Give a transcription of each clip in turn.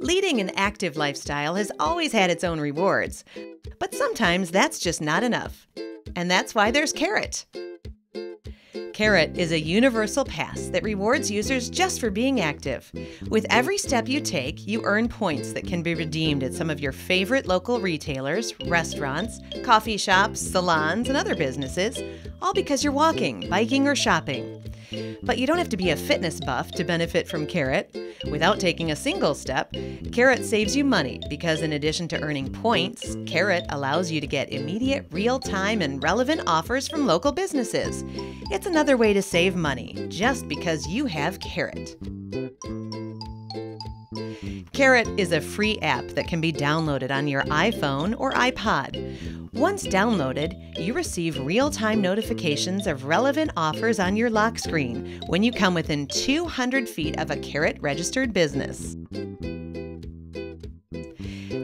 Leading an active lifestyle has always had its own rewards, but sometimes that's just not enough. And that's why there's Carrot. Carrot is a universal pass that rewards users just for being active. With every step you take, you earn points that can be redeemed at some of your favorite local retailers, restaurants, coffee shops, salons, and other businesses, all because you're walking, biking, or shopping. But you don't have to be a fitness buff to benefit from Carrot. Without taking a single step, Carrot saves you money because in addition to earning points, Carrot allows you to get immediate, real time, and relevant offers from local businesses. It's another way to save money just because you have Carrot. Carrot is a free app that can be downloaded on your iPhone or iPod. Once downloaded, you receive real time notifications of relevant offers on your lock screen when you come within 200 feet of a Carrot registered business.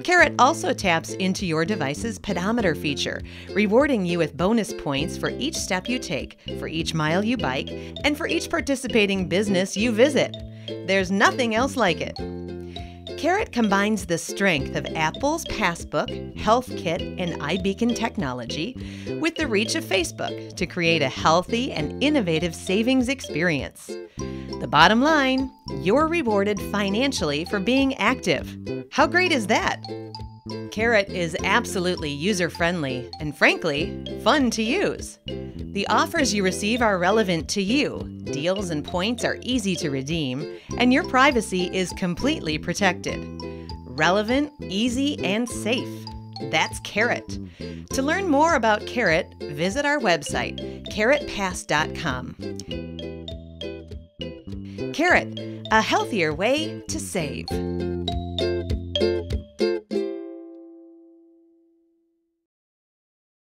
Carrot also taps into your device's pedometer feature, rewarding you with bonus points for each step you take, for each mile you bike, and for each participating business you visit. There's nothing else like it. Carrot combines the strength of Apple's Passbook, HealthKit, and iBeacon technology with the reach of Facebook to create a healthy and innovative savings experience. The bottom line you're rewarded financially for being active. How great is that? Carrot is absolutely user friendly and, frankly, fun to use. The offers you receive are relevant to you, deals and points are easy to redeem, and your privacy is completely protected. Relevant, easy, and safe. That's Carrot. To learn more about Carrot, visit our website, carrotpass.com. Carrot, a healthier way to save.